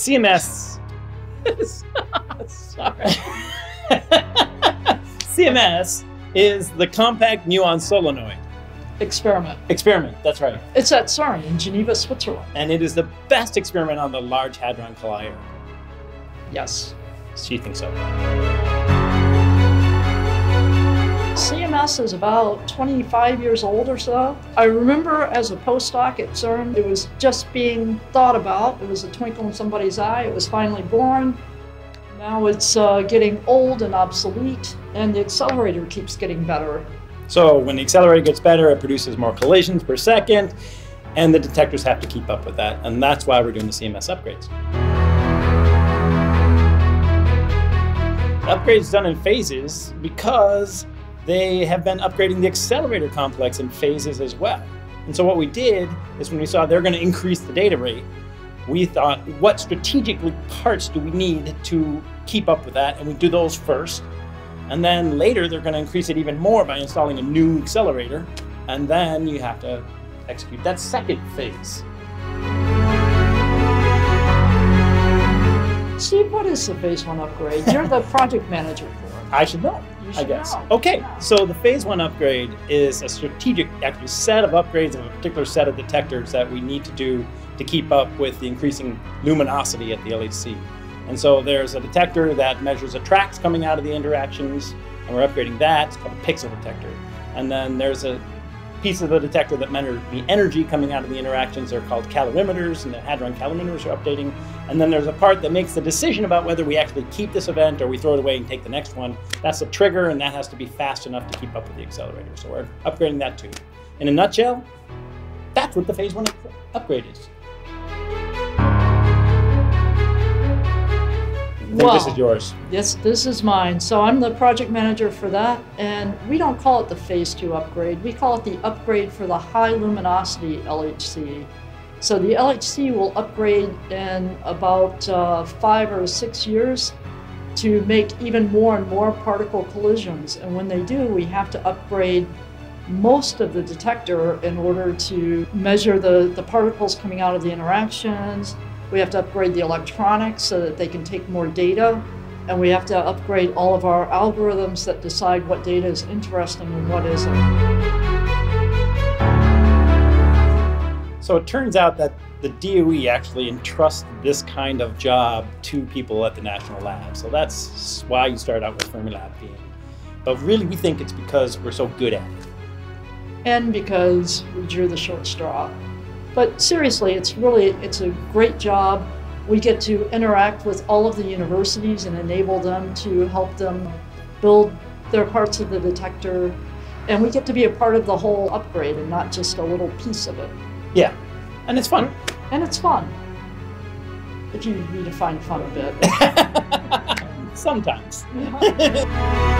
CMS. Sorry. CMS is the compact muon solenoid Experiment. experiment. That's right. It's at CERN in Geneva, Switzerland. And it is the best experiment on the Large Hadron Collider. Yes. She thinks so. CMS is about 25 years old or so. I remember as a postdoc at CERN, it was just being thought about. It was a twinkle in somebody's eye. It was finally born. Now it's uh, getting old and obsolete, and the accelerator keeps getting better. So when the accelerator gets better, it produces more collisions per second, and the detectors have to keep up with that. And that's why we're doing the CMS upgrades. Upgrades done in phases because they have been upgrading the accelerator complex in phases as well. And so what we did is when we saw they're going to increase the data rate, we thought, what strategically parts do we need to keep up with that? And we do those first. And then later, they're going to increase it even more by installing a new accelerator. And then you have to execute that second phase. Steve, what is the phase one upgrade? You're the project manager. I should know, You I guess. know. Okay, Yeah. so the phase one upgrade is a strategic, actually, set of upgrades of a particular set of detectors that we need to do to keep up with the increasing luminosity at the LHC. And so there's a detector that measures the tracks coming out of the interactions, and we're upgrading that. It's called a pixel detector. And then there's a piece of the detector that measure the energy coming out of the interactions. They're called calorimeters, and the hadron calorimeters are updating. And then there's a part that makes the decision about whether we actually keep this event or we throw it away and take the next one. That's a trigger, and that has to be fast enough to keep up with the accelerator. So we're upgrading that too. In a nutshell, that's what the phase one upgrade is. Think this is yours. Yes, this is mine. So I'm the project manager for that, and we don't call it the phase two upgrade. We call it the upgrade for the high luminosity LHC. So the LHC will upgrade in about uh, five or six years to make even more and more particle collisions. And when they do, we have to upgrade most of the detector in order to measure the, the particles coming out of the interactions. We have to upgrade the electronics so that they can take more data. And we have to upgrade all of our algorithms that decide what data is interesting and what isn't. So it turns out that the DOE actually entrusts this kind of job to people at the national lab. So that's why you start out with Fermilab being. But really, we think it's because we're so good at it. and because we drew the short straw. But seriously, it's really it's a great job. We get to interact with all of the universities and enable them to help them build their parts of the detector, and we get to be a part of the whole upgrade and not just a little piece of it. Yeah, and it's fun. And it's fun. If you redefine fun a bit. Sometimes.